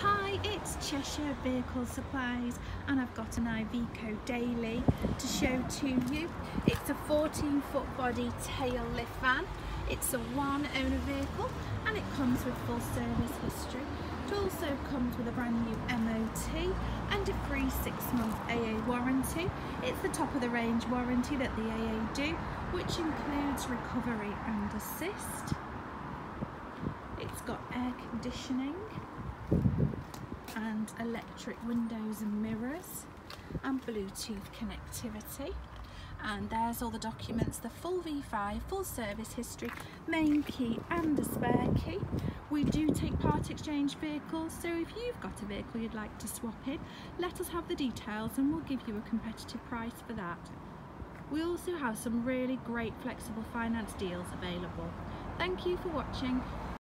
Hi, it's Cheshire Vehicle Supplies and I've got an Iveco Daily to show to you. It's a 14 foot body tail lift van. It's a one owner vehicle and it comes with full service history. It also comes with a brand new MOT and a free six month AA warranty. It's the top of the range warranty that the AA do, which includes recovery and assist. It's got air conditioning and electric windows and mirrors and Bluetooth connectivity. And there's all the documents the full V5 full service history main key and a spare key. We do take part exchange vehicles so if you've got a vehicle you'd like to swap in let us have the details and we'll give you a competitive price for that. We also have some really great flexible finance deals available. Thank you for watching